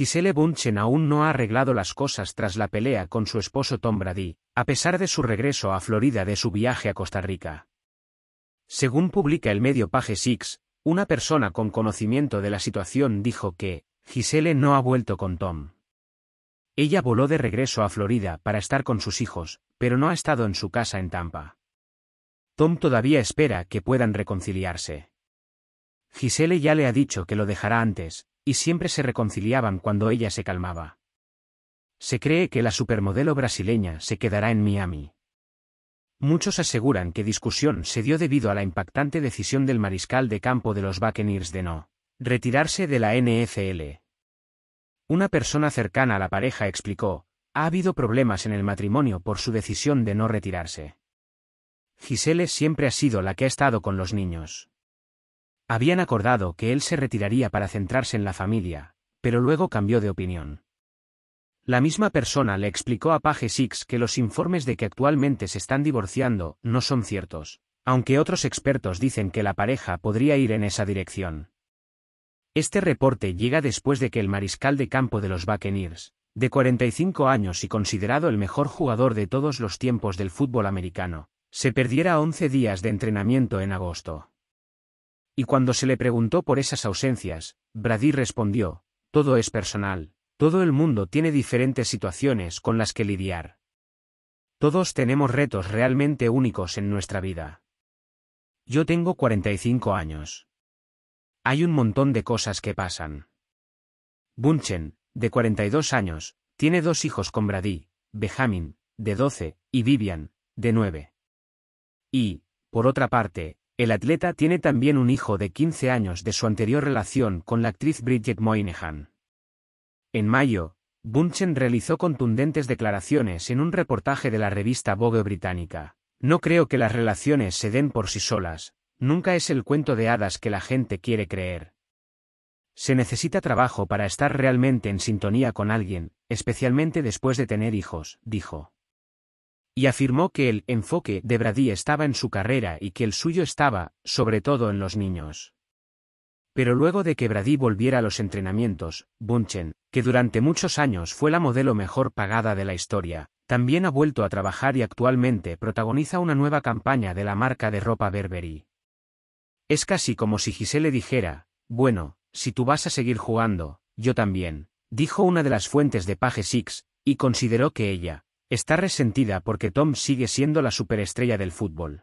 Gisele Bunchen aún no ha arreglado las cosas tras la pelea con su esposo Tom Brady, a pesar de su regreso a Florida de su viaje a Costa Rica. Según publica el medio Page Six, una persona con conocimiento de la situación dijo que, Gisele no ha vuelto con Tom. Ella voló de regreso a Florida para estar con sus hijos, pero no ha estado en su casa en Tampa. Tom todavía espera que puedan reconciliarse. Gisele ya le ha dicho que lo dejará antes, y siempre se reconciliaban cuando ella se calmaba. Se cree que la supermodelo brasileña se quedará en Miami. Muchos aseguran que discusión se dio debido a la impactante decisión del mariscal de campo de los Buccaneers de no retirarse de la NFL. Una persona cercana a la pareja explicó, ha habido problemas en el matrimonio por su decisión de no retirarse. Gisele siempre ha sido la que ha estado con los niños. Habían acordado que él se retiraría para centrarse en la familia, pero luego cambió de opinión. La misma persona le explicó a Page Six que los informes de que actualmente se están divorciando no son ciertos, aunque otros expertos dicen que la pareja podría ir en esa dirección. Este reporte llega después de que el mariscal de campo de los Buccaneers, de 45 años y considerado el mejor jugador de todos los tiempos del fútbol americano, se perdiera 11 días de entrenamiento en agosto. Y cuando se le preguntó por esas ausencias, Brady respondió, todo es personal, todo el mundo tiene diferentes situaciones con las que lidiar. Todos tenemos retos realmente únicos en nuestra vida. Yo tengo 45 años. Hay un montón de cosas que pasan. Bunchen, de 42 años, tiene dos hijos con Brady, Benjamin, de 12, y Vivian, de 9. Y, por otra parte, el atleta tiene también un hijo de 15 años de su anterior relación con la actriz Bridget Moynihan. En mayo, Bunchen realizó contundentes declaraciones en un reportaje de la revista Vogue británica. No creo que las relaciones se den por sí solas, nunca es el cuento de hadas que la gente quiere creer. Se necesita trabajo para estar realmente en sintonía con alguien, especialmente después de tener hijos, dijo y afirmó que el enfoque de Brady estaba en su carrera y que el suyo estaba, sobre todo en los niños. Pero luego de que Brady volviera a los entrenamientos, Bunchen, que durante muchos años fue la modelo mejor pagada de la historia, también ha vuelto a trabajar y actualmente protagoniza una nueva campaña de la marca de ropa Burberry. Es casi como si Gisele dijera, bueno, si tú vas a seguir jugando, yo también, dijo una de las fuentes de Page Six, y consideró que ella, Está resentida porque Tom sigue siendo la superestrella del fútbol.